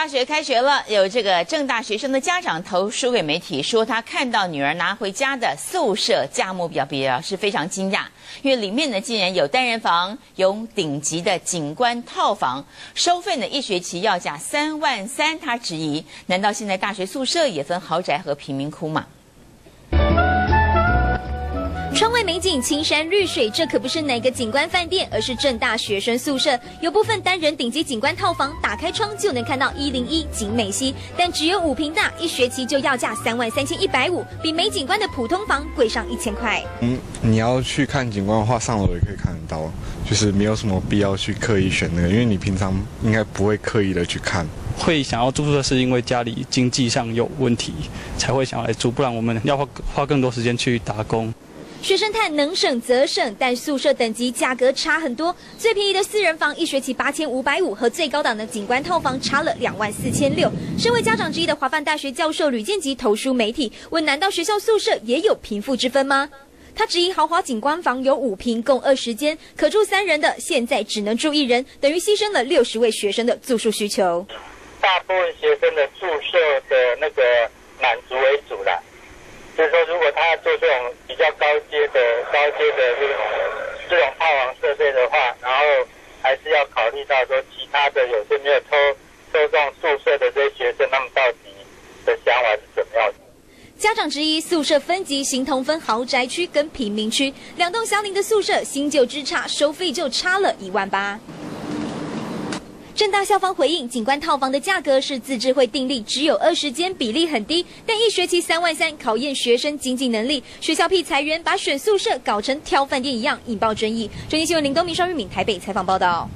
大学开学了，有这个正大学生的家长投书给媒体，说他看到女儿拿回家的宿舍价目表表是非常惊讶，因为里面呢竟然有单人房，有顶级的景观套房，收费呢一学期要价三万三，他质疑，难道现在大学宿舍也分豪宅和贫民窟吗？美景，青山绿水，这可不是哪个景观饭店，而是正大学生宿舍。有部分单人顶级景观套房，打开窗就能看到一零一景美溪，但只有五平大，一学期就要价三万三千一百五，比美景观的普通房贵上一千块。嗯，你要去看景观的话，上楼也可以看得到，就是没有什么必要去刻意选那个，因为你平常应该不会刻意的去看。会想要住宿舍，是因为家里经济上有问题，才会想要来住，不然我们要花花更多时间去打工。学生探能省则省，但宿舍等级价格差很多。最便宜的四人房一学期八千五百五，和最高档的景观套房差了两万四千六。身为家长之一的华范大学教授吕建吉投书媒体，问：难道学校宿舍也有贫富之分吗？他质疑豪华景观房有五平，共二十间，可住三人的，现在只能住一人，等于牺牲了六十位学生的住宿需求。大部分学生的宿舍的那个满足为主了。就是说，如果他要做这种比较高阶的、高阶的这种这种套房设备的话，然后还是要考虑到说，其他的有些没有抽抽中宿舍的这些学生，他们到底的想法是怎么样？家长之一，宿舍分级形同分豪宅区跟贫民区，两栋相邻的宿舍，新旧之差，收费就差了一万八。正大校方回应，景观套房的价格是自治会订立，只有二十间，比例很低，但一学期三万三，考验学生经济能力。学校批裁员，把选宿舍搞成挑饭店一样，引爆争议。中央新闻林东明、双玉敏台北采访报道。